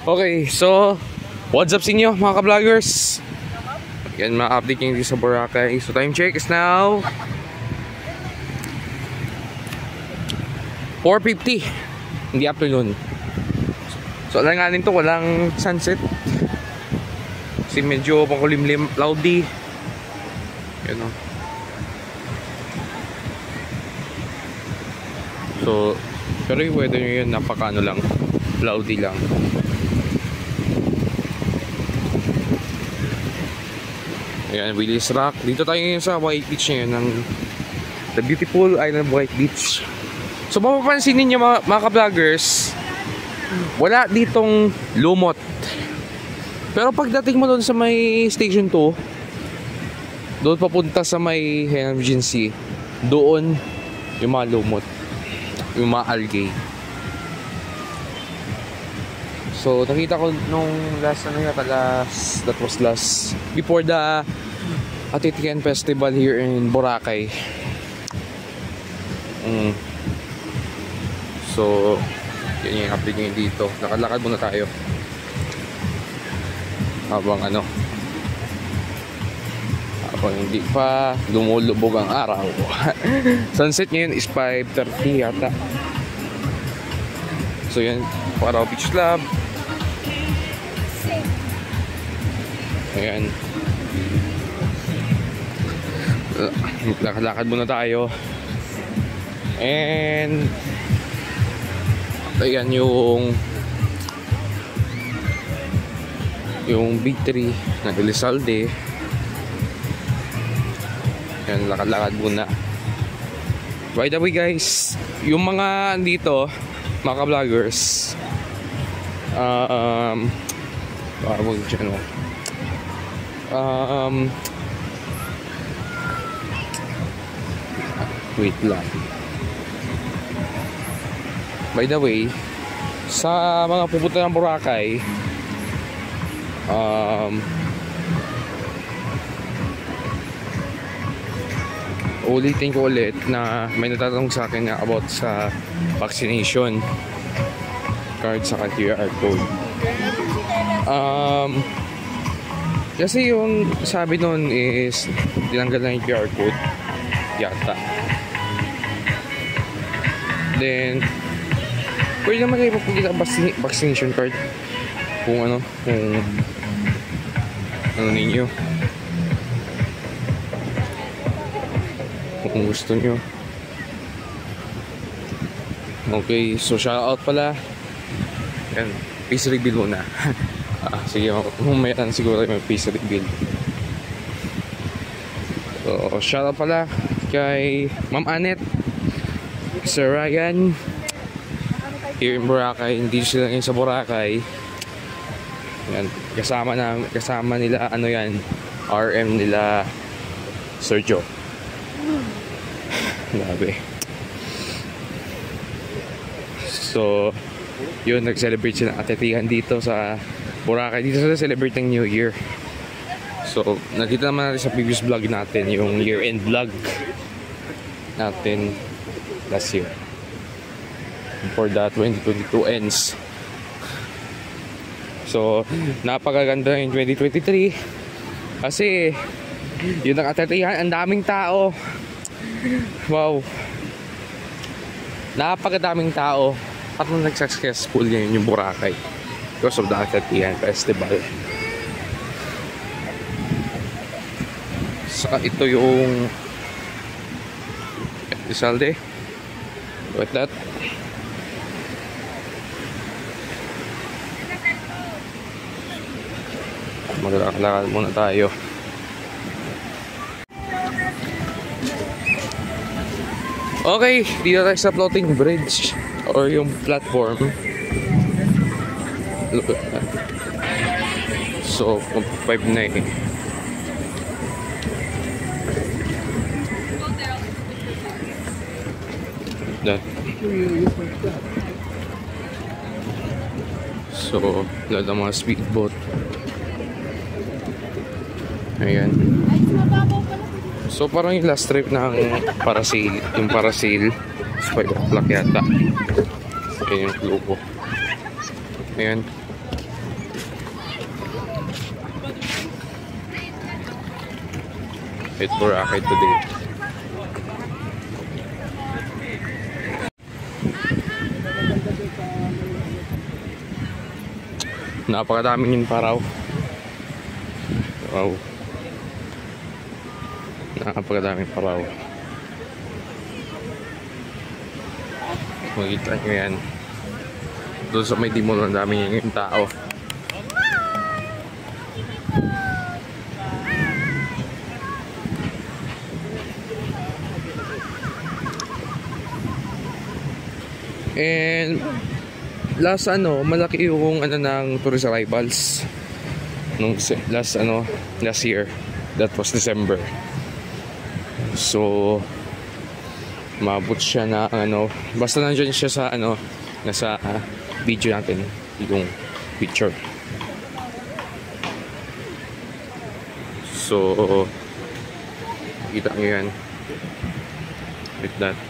Okay, so what's up sa inyo mga ka-vloggers? Yan, ma-update yung dito sa Boracay. So time check is now 4.50 Hindi afternoon. So alanganin to, walang sunset. Kasi medyo pangkulimlim, cloudy. Yan o. So, pero yung weather nyo yun, napaka ano lang, cloudy lang. Ayan, Willis Rock. Dito tayo ngayon sa White Beach ngayon ng the beautiful island of White Beach. So mapapansin ninyo mga, mga ka-vloggers, wala ditong lumot. Pero pagdating mo doon sa may station 2, doon papunta sa may emergency, doon yung mga lumot, yung mga algae. So, nakita ko nung last ano yata, last, that was last, before the Atitian Festival here in Boracay. Mm. So, yun yung update ngayon dito. Nakalakad muna tayo. Habang ano, habang hindi pa lumulubog ang araw. Sunset ngayon is 5.30 yata. So, yan, Parao Beach Club. Ayan. Lakad-lakad muna tayo. And ayan yung yung big tree ng Elizalde. Ayan, lakad-lakad muna. By the way guys, yung mga dito, mga vloggers, um, tawag dyan oh um, wait lang. By the way sa mga pupunta ng Boracay um, ulitin ko ulit na may natatanong sa akin na about sa vaccination card sa QR code. Um, kasi yung sabi nun is tinanggal na yung QR code yata. Then pwede naman kayo magpagkita vaccination card kung ano, kung ano ninyo. Kung gusto nyo. Okay, so shout out pala. Yan, peace reveal muna. Sige, mamaya siguro may piece reveal. So, shout out pala kay Ma'am Anet, Sir Ryan, here in Boracay. Hindi sila ngayon sa Boracay. Yan, kasama na kasama nila ano yan, RM nila Sergio. Grabe. So, yun, nag-celebrate sila ng atetihan dito sa Boracay. Dito sila celebrate ng New Year. So, nakita naman natin sa previous vlog natin, yung year-end vlog natin last year. For the 2022 ends. So, napakaganda yung 2023. Kasi, yun ang ang daming tao. Wow. Napakadaming tao. Parang nag-successful yun yung Boracay because of the Akatian Festival. Saka ito yung Isalde. Like that. Maglalakad muna tayo. Okay, dito tayo sa floating bridge or yung platform. So, 5 na eh. That. So, lahat ng mga speedboat. Ayan. So, parang yung last trip ng parasail, yung parasail, is 5 o'clock yata. Ayan yung globo. Ayan. At Boracay today. Napakadaming yun paraw. Wow. Napakadaming paraw. Makita nyo yan. Doon sa may dimol, ang dami yung tao. And last ano, malaki yung ano ng tourist arrivals nung last ano, last year. That was December. So maabot siya na ano, basta nandiyan siya sa ano, nasa ah, video natin yung picture. So kita nyo yan with that.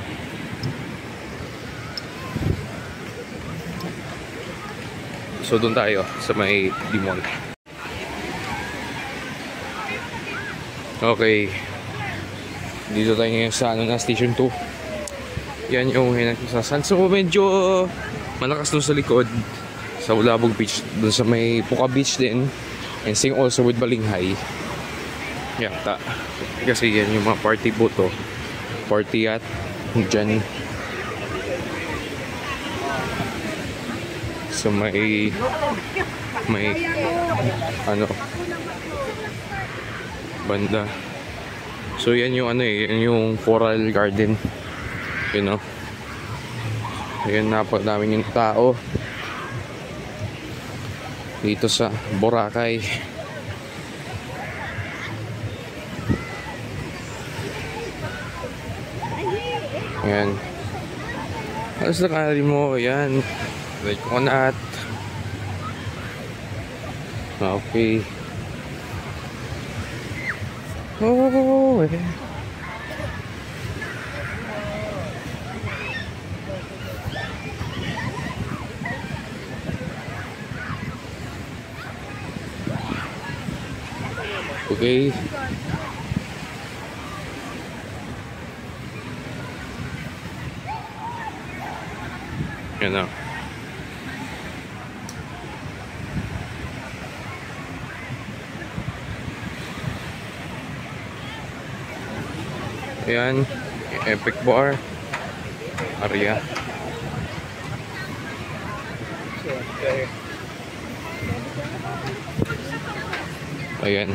So doon tayo sa may Dimol. Okay. Dito tayo ngayon sa ano na Station 2. Yan yung hinagsasan. So medyo malakas doon sa likod. Sa Ulabog Beach. Doon sa may Puka Beach din. And same also with Balinghay. Yata. Kasi yan yung mga party boat to. Party yacht. Diyan. So may may ano banda. So yan yung ano eh, yung coral garden. You know. Ayan napakadaming yung tao. Dito sa Boracay. Ayan. Alas na kari mo, ayan. Red coconut. Okay. Oh, eh. Okay. Yan na. Ayan, Epic Bar, Aria. Ayan.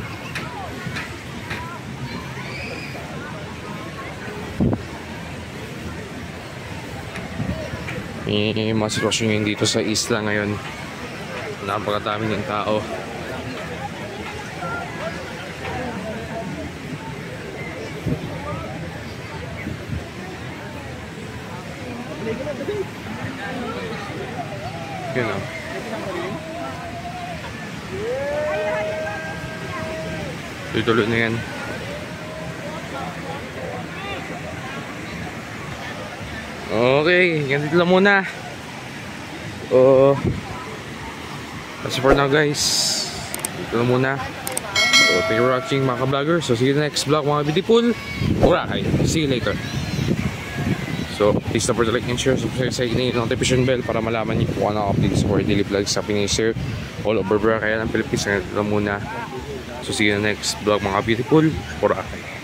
May sitwasyon ngayon dito sa isla ngayon. Napakadami ng tao. Yun o. Tuloy na yan. Okay, ganito lang muna. So, that's for now guys. Dito lang muna. So, thank you for watching mga ka-vlogger. So, see you next vlog mga beautiful. Alright, see you later. So, please don't forget to like and share, subscribe sa yung notification bell para malaman niyo kung ano updates for daily vlogs sa Pinisir all over Boracay ng Philippines. Ganito lang muna. So, see you next vlog mga beautiful. Boracay.